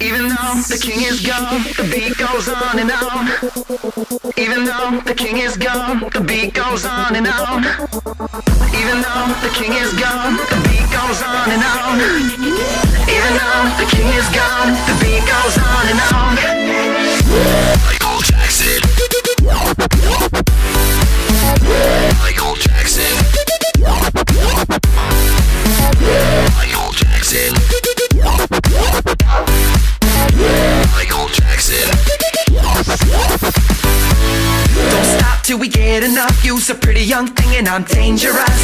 Even though the king is gone, the beat goes on and on. Even though the king is gone, the beat goes on and on. Even though the king is gone, the beat goes on and on. Even though the king is gone, get enough. You's a pretty young thing and I'm dangerous.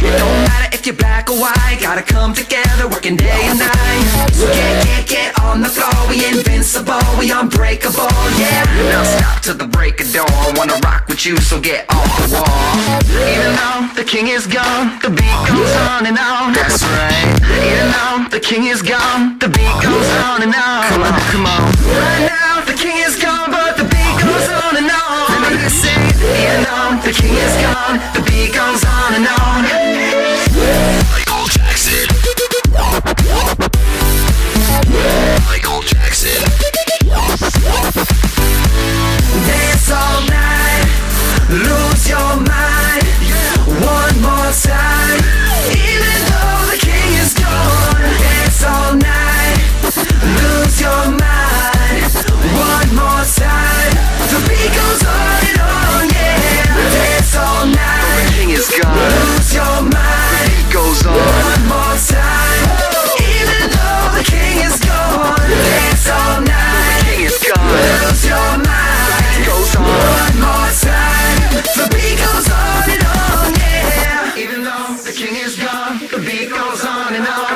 It don't matter if you're black or white. Gotta come together, working day and night. So get, get, get on the floor. We invincible, we unbreakable, yeah. Now stop till the break of dawn. Wanna rock with you, so get off the wall. Even though the king is gone, the beat goes on and on. That's right. Even though the king is gone, the beat goes on and on. Come on, come on.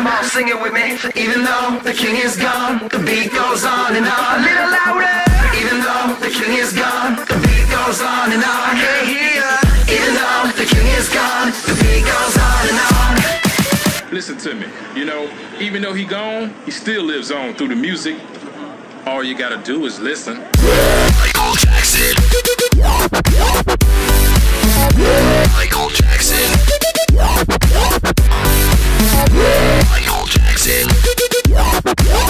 Come on, sing it with me. Even though the king is gone, the beat goes on and on. A little louder. Even though the king is gone, the beat goes on and on. I can't hear. Even though the king is gone, the beat goes on and on. Listen to me. You know, even though he gone, he still lives on through the music. All you gotta do is listen. Yeah.